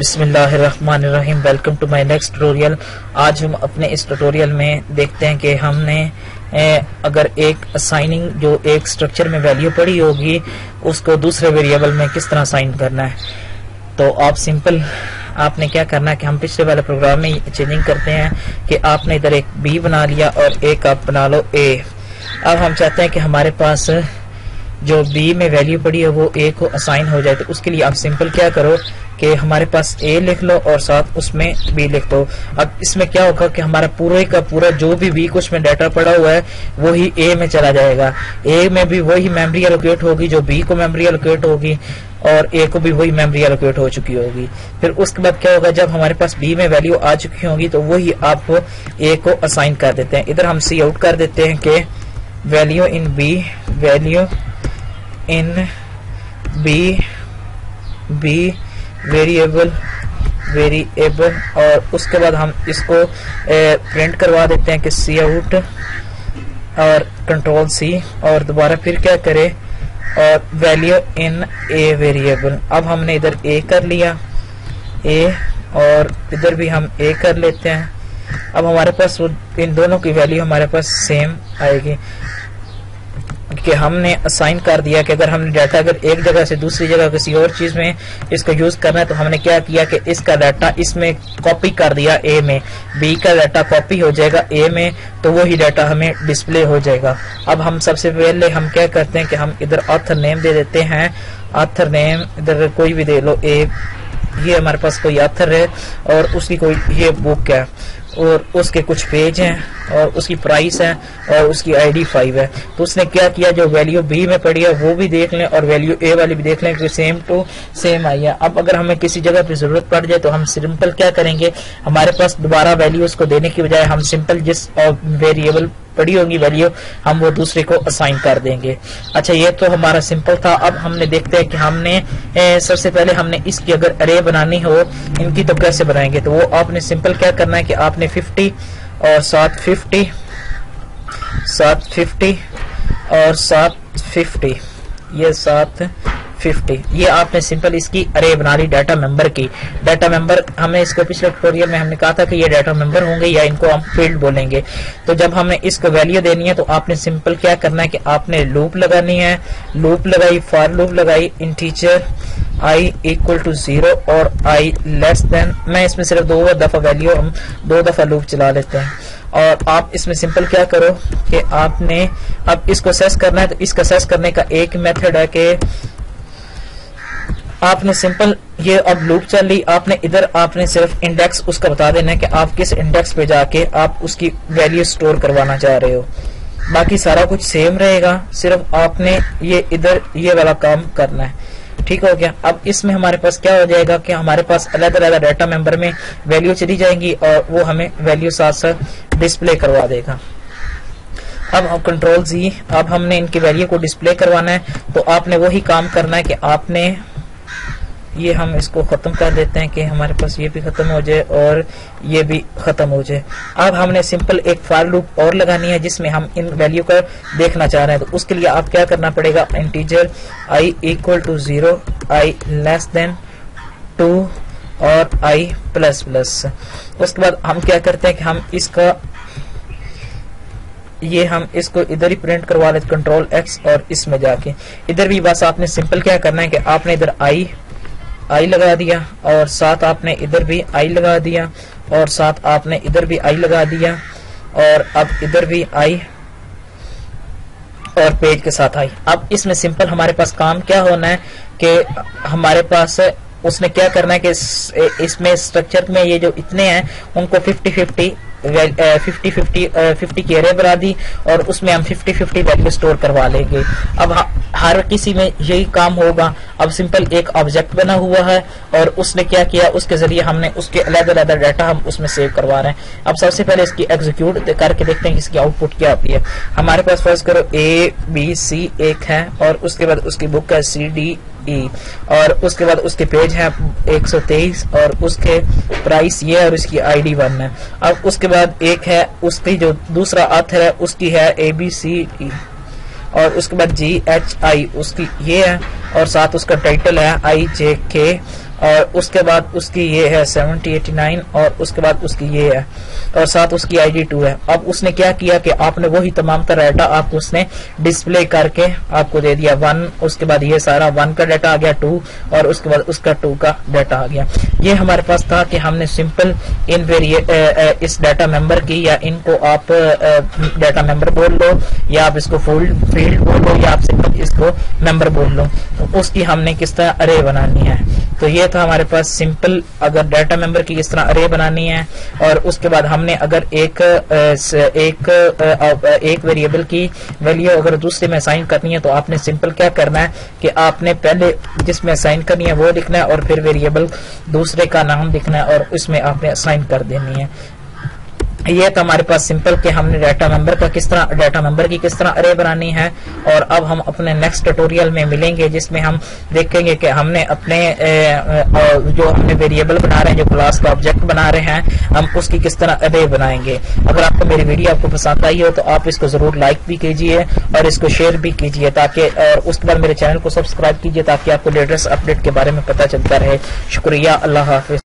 बिस्मिल्लाहिर्रहमानिर्रहीम welcome to my next tutorial आज हम अपने इस ट्यूटोरियल में देखते हैं कि हमने अगर एक असाइनिंग जो एक स्ट्रक्चर में वैल्यू पड़ी होगी, उसको दूसरे वेरिएबल में किस तरह असाइन करना है? तो आप सिंपल आपने क्या करना है कि हम पिछले वाले प्रोग्राम में चेंजिंग करते हैं कि आपने इधर एक बी बना लिया और एक आप बना लो ए अब हम चाहते हैं कि हमारे पास जो बी में वैल्यू पड़ी है, वो ए को असाइन हो जाए तो उसके लिए आप सिंपल क्या करो कि हमारे पास ए लिख लो और साथ उसमें बी लिख दो। अब इसमें क्या होगा कि हमारा पूरे का पूरा जो भी बी कुछ में डाटा पड़ा हुआ है, वही ए में चला जाएगा। ए में भी वही मेमोरी एलोकेट होगी, जो बी को मेमोरी एलोकेट होगी, और ए को भी वही मेमोरी एलोकेट हो चुकी होगी। फिर उसके बाद क्या होगा, जब हमारे पास बी में वैल्यू आ चुकी होगी तो वही आप ए को असाइन कर देते हैं। इधर हम सी आउट कर देते हैं कि value in B value in B B variable variable और उसके बाद हम इसको प्रिंट करवा देते हैं कि सी आउट और कंट्रोल सी और दोबारा फिर क्या करें? और वैल्यू इन ए वेरिएबल अब हमने इधर ए कर लिया। ए और इधर भी हम ए कर लेते हैं। अब हमारे पास इन दोनों की वैल्यू हमारे पास सेम आएगी। कि हमने असाइन कर दिया कि अगर हमने डाटा अगर एक जगह से दूसरी जगह किसी और चीज़ में इसको यूज़ करना है तो हमने क्या किया कि इसका डाटा इसमें कॉपी कर दिया ए में। बी का डाटा कॉपी हो जाएगा ए में तो वही डाटा हमें डिस्प्ले हो जाएगा। अब हम सबसे पहले हम क्या करते हैं कि हम इधर ऑथर नेम दे देते हैं। ऑथर नेम इधर कोई भी दे लो ए ये हमारे पास कोई ऑथर है और उसकी कोई, ये बुक है? और उसके कुछ पेज हैं और उसकी प्राइस है और उसकी आईडी फाइव है। तो उसने क्या किया? जो वैल्यू बी में पड़ी है, वो भी देख लें और वैल्यू ए वाली भी देख लें कि सेम टू सेम आई है। अब अगर हमें किसी जगह पे ज़रूरत पड़ जाए तो हम सिंपल क्या करेंगे? हमारे पास दोबारा वैल्यू उसको देने की बजाय हम सिंपल जिस वेरिएबल पड़ी होगी वैल्यू हम वो दूसरे को असाइन कर देंगे। अच्छा ये तो हमारा सिंपल था। अब हमने देखते हैं कि हमने ए, सबसे पहले हमने इसकी अगर अरे बनानी हो इनकी तो कैसे बनाएँगे? तो वो आपने सिंपल क्या करना है कि आपने 50 और सात 50 सात 50 और सात 50 ये सात 50 ये आपने सिंपल इसकी अरे बना ली डाटा मेंबर की। डाटा मेंबर हमें इसको पिछले ट्यूटोरियल में हमने कहा था कि ये डाटा मेंबर होंगे या इनको हम फ़ील्ड बोलेंगे। तो जब हमें इसको वैल्यू देनी है तो आपने सिंपल क्या करना है कि आपने लूप लगानी है। लूप लगाई फॉर लूप लगाई integer i equal to zero और आई लेस देन मैं इसमें सिर्फ़ दो दफ़ा वैल्यू हम दो दफ़ा लूप चला लेते हैं। और आप इसमें सिंपल क्या करो कि आपने अब इसको सेस करना है तो इसका सेस करने का एक मेथड है कि आपने सिंपल ये अब लूप चल रही, आपने इधर, आपने सिर्फ़ इंडेक्स उसका बता देना है कि आप किस इंडेक्स पे जाके आप उसकी वैल्यू स्टोर करवाना चाह रहे हो। बाकी सारा कुछ सेम रहेगा, सिर्फ़ आपने ये इधर ये वाला काम करना है। ठीक हो गया? अब इसमें हमारे पास क्या हो जाएगा कि हमारे पास अलग अलग डाटा मेंबर में वैल्यू चली जाएँगी और वो हमें वैल्यू साथ साथ डिस्प्ले करवा देगा। अब हम कंट्रोल जी अब हमने इनकी वैल्यू को डिस्प्ले करवाना है तो आपने वही काम करना है कि आपने ये हम इसको खत्म कर देते हैं कि हमारे पास ये भी खत्म हो जाए और ये भी खत्म हो जाए। अब हमने सिंपल एक फार लूप और लगानी है जिसमें हम इन वैल्यू का देखना चाह रहे हैं। तो उसके लिए आप क्या करना पड़ेगा? Integer i equal to zero i less than two और आई प्लस प्लस उसके बाद हम क्या करते हैं कि हम इसका, ये हम इसको इधर ही प्रिंट करवा लेते कंट्रोल एक्स और इसमें जाके। इधर भी बस आपने सिंपल क्या करना है कि आपने इधर आई आई लगा दिया और साथ आपने इधर भी आई लगा दिया और साथ आपने इधर भी आई लगा दिया और अब इधर भी आई और पेज के साथ आई। अब इसमें सिंपल हमारे पास काम क्या होना है कि हमारे पास उसने क्या करना है कि इसमें स्ट्रक्चर में ये जो इतने हैं, उनको 50 50 फिफ्टी फिफ्टी फिफ्टी की अरे बना दी और उसमें हम फिफ्टी फिफ्टी वैल्यू स्टोर करवा लेंगे। अब हर किसी में यही काम होगा। अब सिंपल एक ऑब्जेक्ट बना हुआ है और उसने क्या किया? उसके ज़रिए हमने उसके अलग अलग डाटा हम उसमें सेव करवा रहे हैं। अब सबसे पहले इसकी एग्जीक्यूट करके देखते हैं इसकी आउटपुट क्या आती है। हमारे पास फ़र्स्ट करो ए बी सी एक है और उसके बाद उसकी बुक है सी डी ई और उसके बाद उसके पेज है 123 और उसके प्राइस ये और उसकी आईडी वन है। अब उसके बाद एक है, उसकी जो दूसरा आथर है, उसकी है ए बी सी ई और उसके बाद जी एच आई उसकी ये है, और साथ उसका टाइटल है आई जे के और उसके बाद उसकी ये है सेवनटी एटी नाइन और उसके बाद उसकी ये है, और साथ उसकी आई डी टू है। अब उसने क्या किया कि आपने वही तमाम तरह डाटा आपको उसने डिस्प्ले करके आपको दे दिया। वन उसके बाद ये सारा वन का डाटा आ गया टू और उसके बाद उसका टू का डाटा आ गया। ये हमारे पास था कि हमने सिंपल इन इस डाटा मेंबर की, या इनको आप डाटा मेंबर बोल लो, या आप इसको फ़ील्ड फ़ील्ड बोल लो, या आप सिंपल इसको मेंबर बोल लो। तो उसकी हमने किस तरह अरे बनानी है? तो ये था हमारे पास सिंपल, अगर डाटा मेंबर की किस तरह अरे बनानी है, और उसके बाद हमने अगर एक एक एक वेरिएबल की वैल्यू अगर दूसरे में साइन करनी है तो आपने सिंपल क्या करना है कि आपने पहले जिसमें साइन करनी है वो लिखना है, और फिर वेरिएबल दूसरे का नाम लिखना है, और उसमें आपने साइन कर देनी है। ये तो हमारे पास सिंपल के हमने डाटा मेंबर का किस तरह डाटा मेंबर की किस तरह अरे बनानी है, और अब हम अपने नेक्स्ट ट्यूटोरियल में मिलेंगे, जिसमें हम देखेंगे कि हमने अपने जो हमने वेरिएबल बना रहे हैं, जो क्लास का ऑब्जेक्ट बना रहे हैं, हम उसकी किस तरह अरे बनाएँगे। अगर आपको मेरी वीडियो आपको पसंद आई हो तो आप इसको ज़रूर लाइक भी कीजिए, और इसको शेयर भी कीजिए, ताकि उसके बाद मेरे चैनल को सब्सक्राइब कीजिए, ताकि आपको लेटेस्ट अपडेट के बारे में पता चलता रहे। शुक्रिया, अल्लाह हाफिज।